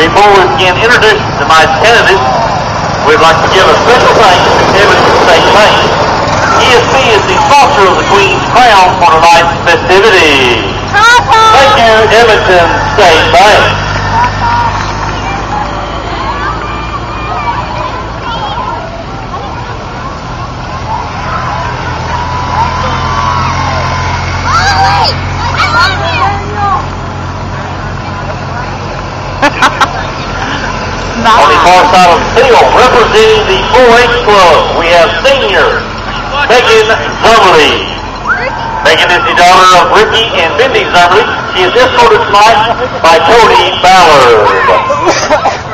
Before we begin introducing tonight's candidates, we'd like to give a special thanks to Evanston State Bank. ESB is the sponsor of the Queen's Crown for tonight's festivity. Thank you, Evanston State Bank. On the far side of the field, representing the 4-H club, we have senior Megan Zumley. Megan is the daughter of Ricky and Mindy Zumley. She is escorted tonight by Cody Ballard.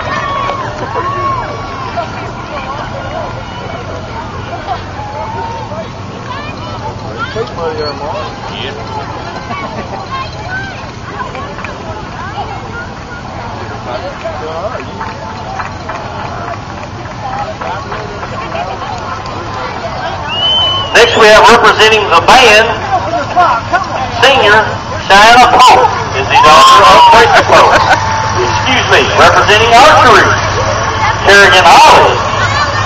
Have representing the band, senior Cheyenne Pope is the daughter of Tracy Pope. Excuse me, representing archery, Kerrigan Holly.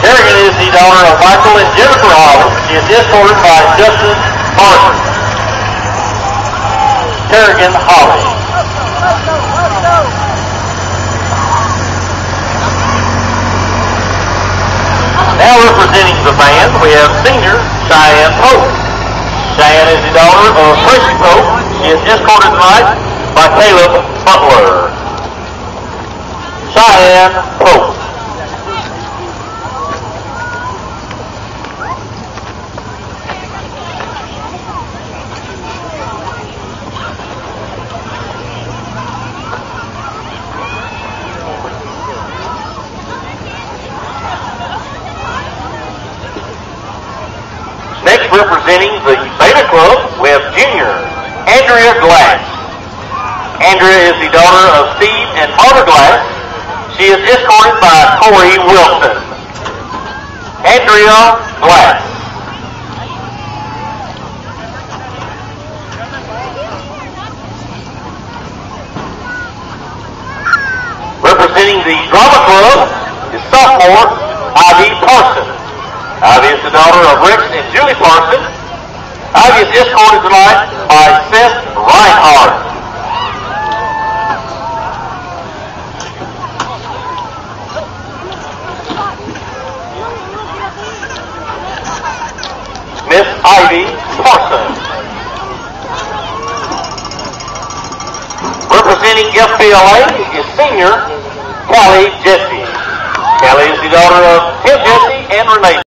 Kerrigan is the daughter of Michael and Jennifer Holly. She is escorted by Justin Martin. Kerrigan Holly. Now representing the band, we have senior Cheyenne Pope. Cheyenne is the daughter of Tracy Pope. She is escorted tonight by Caleb Butler. Cheyenne Pope. Representing the Beta Club, have junior Andrea Glass. Andrea is the daughter of Steve and Marta Glass. She is escorted by Corey Wilson. Andrea Glass. Representing the Drama Club is sophomore Ivy Parsons. Ivy is the daughter of Rex and Julie Parson. Ivy is escorted tonight by Seth Reinhardt. Miss Ivy Parson. Representing FBLA is senior Callie Jesse. Callie is the daughter of Tim Jesse and Renee.